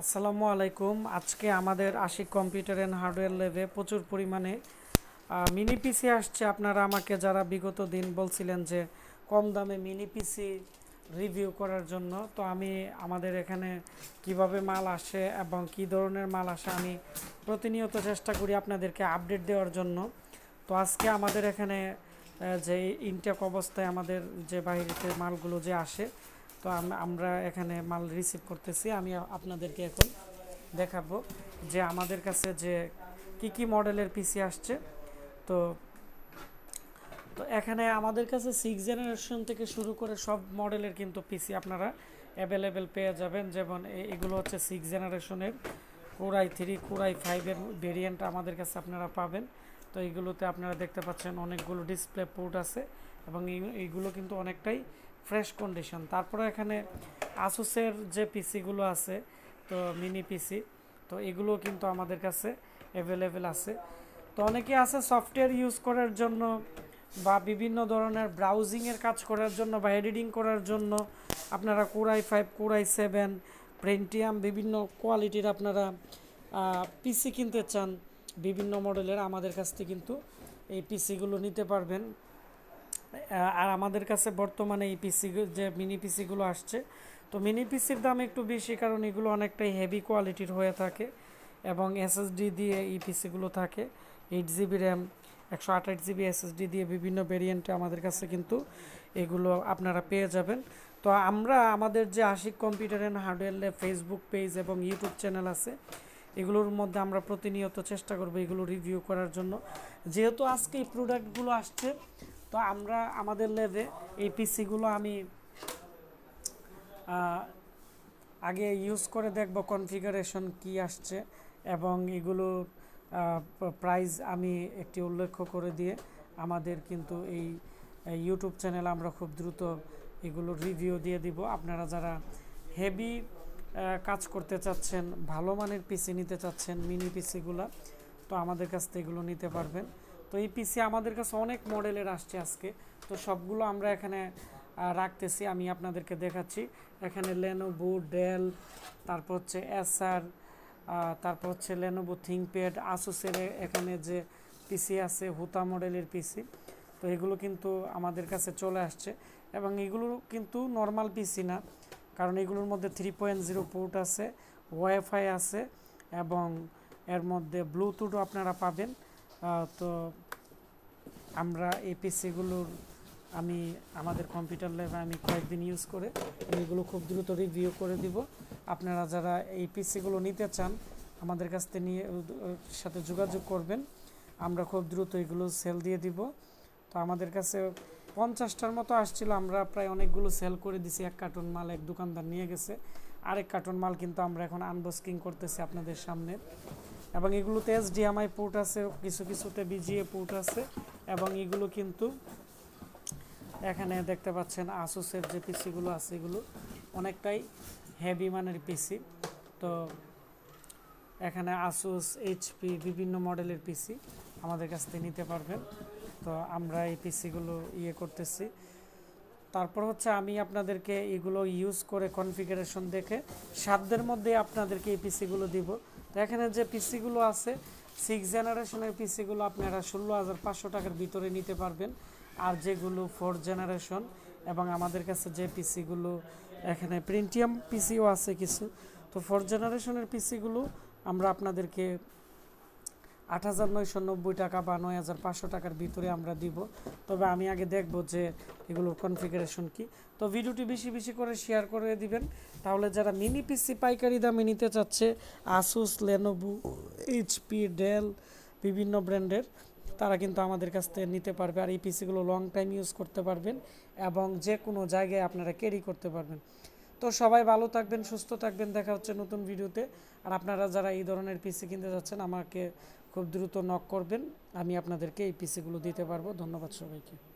আসসালামু আলাইকুম। আজকে আমাদের আশিক কম্পিউটার অ্যান্ড হার্ডওয়্যার ল্যাবে প্রচুর পরিমাণে মিনি পিসি আসছে। আপনারা আমাকে যারা বিগত দিন বলছিলেন যে কম দামে মিনি পিসি রিভিউ করার জন্য, তো আমি আমাদের এখানে কীভাবে মাল আসে এবং কি ধরনের মাল আসে আমি প্রতিনিয়ত চেষ্টা করি আপনাদেরকে আপডেট দেওয়ার জন্য। তো আজকে আমাদের এখানে যে ইনটেক অবস্থায় আমাদের যে বাইরেতে মালগুলো যে আসে তো আমরা এখানে মাল রিসিভ করতেছি। আমি আপনাদেরকে এখন দেখাবো যে আমাদের কাছে যে কি কি মডেলের পিসি আসছে। তো তো এখানে আমাদের কাছে সিক্স জেনারেশন থেকে শুরু করে সব মডেলের কিন্তু পিসি আপনারা অ্যাভেলেবেল পেয়ে যাবেন। যেমন এগুলো হচ্ছে সিক্স জেনারেশনের Core i three Core i ফাইভের ভেরিয়েন্ট আমাদের কাছে আপনারা পাবেন। তো এইগুলোতে আপনারা দেখতে পাচ্ছেন অনেকগুলো ডিসপ্লে পোর্ট আছে এবং এই- এইগুলো কিন্তু অনেকটাই ফ্রেশ কন্ডিশন। তারপরে এখানে আসুসের যে পিসিগুলো আছে, তো মিনি পিসি, তো এগুলো কিন্তু আমাদের কাছে অ্যাভেলেবেল আছে। তো অনেকে আছে সফটওয়্যার ইউজ করার জন্য বা বিভিন্ন ধরনের ব্রাউজিংয়ের কাজ করার জন্য বা এডিটিং করার জন্য আপনারা Core i five Core i seven Pentium বিভিন্ন কোয়ালিটির আপনারা পিসি কিনতে চান, বিভিন্ন মডেলের আমাদের কাছ থেকে কিন্তু এই পিসিগুলো নিতে পারবেন। আর আমাদের কাছে বর্তমানে এই পিসি যে মিনি পিসিগুলো আসছে, তো মিনি পিসির দাম একটু বেশি, কারণ এগুলো অনেকটাই হেভি কোয়ালিটির হয়ে থাকে এবং এসএসডি দিয়ে এই পিসিগুলো থাকে। এইট জিবি র্যাম একশো আঠাশ জিবি এসএসডি দিয়ে বিভিন্ন ভেরিয়েন্টে আমাদের কাছে কিন্তু এগুলো আপনারা পেয়ে যাবেন। তো আমরা, আমাদের যে Ashiq computer and hardware Facebook page এবং ইউটিউব চ্যানেল আছে, এগুলোর মধ্যে আমরা প্রতিনিয়ত চেষ্টা করব এগুলো রিভিউ করার জন্য। যেহেতু আজকে এই প্রোডাক্টগুলো আসছে তো আমরা আমাদের লেভে এই পিসিগুলো আমি আগে ইউজ করে দেখব কনফিগারেশন কি আসছে এবং এগুলো প্রাইস আমি একটি উল্লেখ করে দিয়ে আমাদের কিন্তু এই ইউটিউব চ্যানেল আমরা খুব দ্রুত এগুলো রিভিউ দিয়ে দিব। আপনারা যারা হেভি কাজ করতে চাচ্ছেন, ভালো মানের পিসি নিতে চাচ্ছেন মিনি পিসিগুলো তো আমাদের কাছ থেকে এগুলো নিতে পারবেন। তো এই পিসি আমাদের কাছে অনেক মডেলের আসছে আজকে। তো সবগুলো আমরা এখানে রাখতেছি, আমি আপনাদেরকে দেখাচ্ছি। এখানে লেনোভো ডেল তারপর হচ্ছে এসআর তারপর হচ্ছে লেনোভো থিংপ্যাড আসুসের এখানে যে পিসি আছে, হুতা মডেলের পিসি তো এগুলো কিন্তু আমাদের কাছে চলে আসছে। এবং এগুলো কিন্তু নর্মাল পিসি না, কারণ এগুলোর মধ্যে থ্রি পয়েন্ট জিরো পোর্ট আছে ওয়াইফাই আছে, এবং এর মধ্যে ব্লুটুথও আপনারা পাবেন। তো আমরা এই আমি, আমাদের কম্পিউটার ল্যাবে আমি কয়েকদিন ইউজ করে এগুলো খুব দ্রুত রিভিউ করে দিব। আপনারা যারা এই পিসিগুলো নিতে চান, আমাদের কাছ থেকে নিয়ে সাথে যোগাযোগ করবেন। আমরা খুব দ্রুত এগুলো সেল দিয়ে দিব। তো আমাদের কাছে পঞ্চাশটার মতো আসছিল, আমরা প্রায় অনেকগুলো সেল করে দিছি। এক কার্টুন মাল এক দোকানদার নিয়ে গেছে। আরেক কার্টুন মাল কিন্তু আমরা এখন আনবক্সিং করতেছি আপনাদের সামনে। এবং এগুলোতে এস ডিএমআই পোর্ট আছে, কিছু কিছুতে বিজিএ পোর্ট আছে, এবং এগুলো কিন্তু এখানে দেখতে পাচ্ছেন আসুসের যে পিসিগুলো আছে, এগুলো অনেকটাই হেভি মানের পিসি তো এখানে আসুস এইচপি বিভিন্ন মডেলের পিসি আমাদের কাছ থেকে নিতে পারবেন। তো আমরা এই পিসিগুলো ইয়ে করতেছি। তারপর হচ্ছে আমি আপনাদেরকে এগুলো ইউজ করে কনফিগারেশন দেখে সাধ্যের মধ্যে আপনাদেরকে এই পিসিগুলো দিব। এখানে যে পিসিগুলো আছে সিক্স জেনারেশনের পিসিগুলো আপনারা ষোলো হাজার পাঁচশো টাকার ভিতরে নিতে পারবেন। আর যেগুলো ফোর্থ জেনারেশন এবং আমাদের কাছে যে পিসিগুলো, এখানে প্রিন্টিয়াম পিসিও আছে কিছু। তো ফোর্থ জেনারেশনের পিসিগুলো আমরা আপনাদেরকে আট হাজার নয়শো নব্বই টাকা বা নয় হাজার পাঁচশো টাকার ভিতরে আমরা দিব। তবে আমি আগে দেখব যে এগুলোর কনফিগারেশন কি। তো ভিডিওটি বেশি বেশি করে শেয়ার করে দিবেন। তাহলে যারা মিনি পিসি পাইকারি দামে নিতে চাচ্ছে আসুস লেনোভো এইচপি ডেল বিভিন্ন ব্র্যান্ডের, তারা কিন্তু আমাদের কাছ থেকে নিতে পারবে আর এই পিসিগুলো লং টাইম ইউজ করতে পারবেন এবং যে কোনো জায়গায় আপনারা ক্যারি করতে পারবেন। তো সবাই ভালো থাকবেন, সুস্থ থাকবেন। দেখা হচ্ছে নতুন ভিডিওতে। আর আপনারা যারা এই ধরনের পিসি কিনতে যাচ্ছেন, আমাকে খুব দ্রুত নক করবেন। আমি আপনাদেরকে এই পিসিগুলো দিতে পারব। ধন্যবাদ সবাইকে।